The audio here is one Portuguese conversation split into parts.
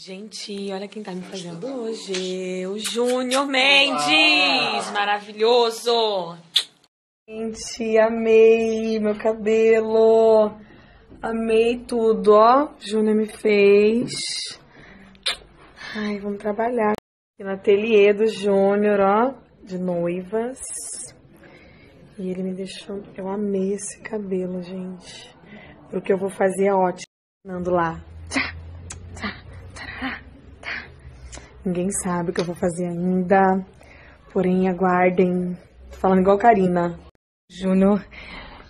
Gente, olha quem tá me fazendo hoje. O Júnior Mendes! Maravilhoso! Gente, amei meu cabelo. Amei tudo, ó. Júnior me fez. Ai, vamos trabalhar. Aqui no ateliê do Júnior, ó. De noivas. E ele me deixou. Eu amei esse cabelo, gente. Pro que eu vou fazer é ótimo. Andando lá. Ninguém sabe o que eu vou fazer ainda. Porém, aguardem. Tô falando igual Karina. Júnior.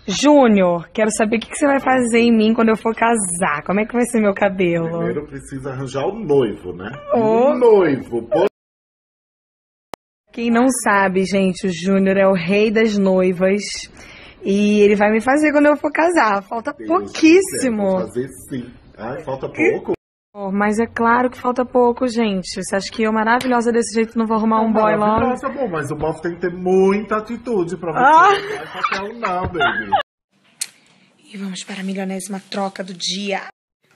Júnior, quero saber o que, que você vai fazer em mim quando eu for casar. Como é que vai ser meu cabelo? Primeiro precisa arranjar o noivo, né? O noivo. Pô, Quem não sabe, gente, o Júnior é o rei das noivas. E ele vai me fazer quando eu for casar. Falta Deus pouquíssimo. vou fazer sim. Ai, falta pouco. Oh, mas é claro que falta pouco, gente. Você acha que eu, maravilhosa desse jeito, não vou arrumar um boy logo? Nossa, bom, mas o moço tem que ter muita atitude pra você. Ah. Não baby. E vamos para a milionésima troca do dia.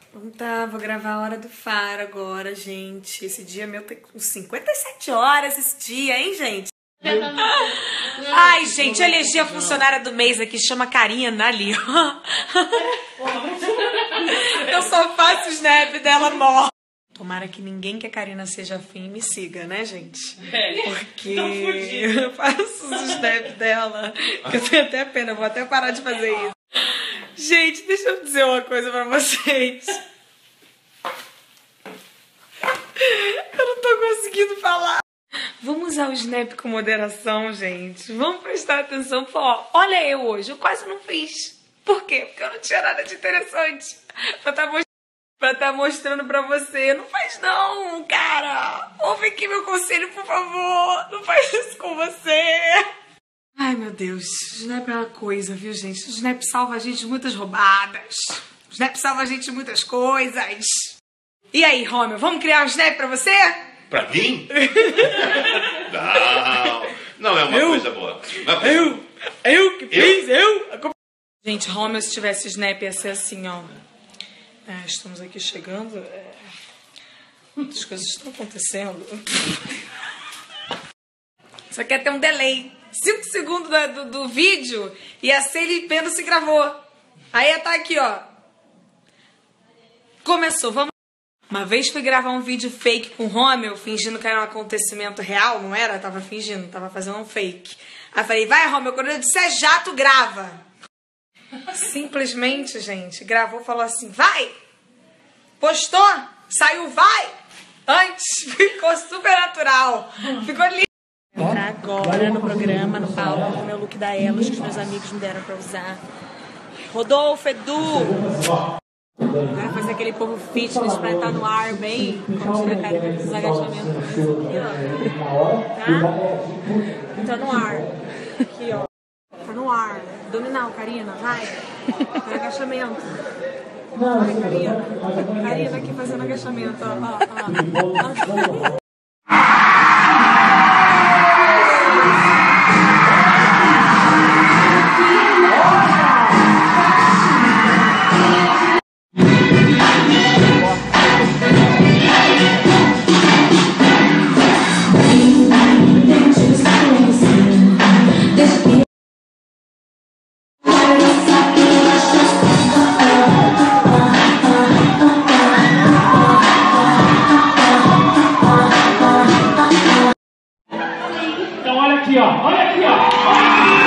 Então tá, vou gravar a hora do faro agora, gente. Esse dia meu tem com 57 horas esse dia, hein, gente? Ai, gente, eu elegi a funcionária do mês aqui, chama Karina ali. Eu só faço o snap dela morre. Tomara que ninguém que a Karina seja afim me siga, né, gente? Porque eu faço os snap dela. Que eu tenho até pena, vou até parar de fazer isso. Gente, deixa eu dizer uma coisa pra vocês. Eu não tô conseguindo falar. Vamos usar o Snap com moderação, gente. Vamos prestar atenção. Pô, olha eu hoje, eu quase não fiz. Por quê? Porque eu não tinha nada de interessante pra estar mostrando. Pra tá mostrando pra você. Não faz não, cara. Ouve aqui meu conselho, por favor. Não faz isso com você. Ai, meu Deus. O Snap é uma coisa, viu, gente? O Snap salva a gente de muitas roubadas. O Snap salva a gente de muitas coisas. E aí, Romeu, vamos criar um Snap pra você? Pra mim? Não, não é uma Eu? coisa boa. Mas- Eu? Eu que Eu? fiz? Eu? Gente, Romeu, se tivesse Snap, ia ser assim, ó. É, estamos aqui chegando. É... As coisas estão acontecendo. Só quer ter um delay. Cinco segundos da- do, do vídeo ia ser ele vendo se gravou. Aí tá aqui, ó. Começou, vamos. Uma vez fui gravar um vídeo fake com o Romeu, fingindo que era um acontecimento real, não era? Tava fingindo, tava fazendo um fake. Aí falei, vai, Romeu, quando eu disser já, tu grava. Simplesmente, gente, gravou, falou assim, vai! Postou, saiu, vai! Antes, ficou super natural. Ficou lindo. Agora no programa, no palco, com o meu look da Elos, que os meus amigos me deram pra usar. Rodolfo, Edu! Agora fazer aquele povo fitness pra estar no ar bem. Diz a cara dos agachamentos. Aqui, ó. Tá? Tá no ar. Aqui, ó. Tá. Abdominal, Karina, vai. Vai agachamento. Vai, Karina. Karina aqui fazendo agachamento, ó. ó, ó. 来一下。啊啊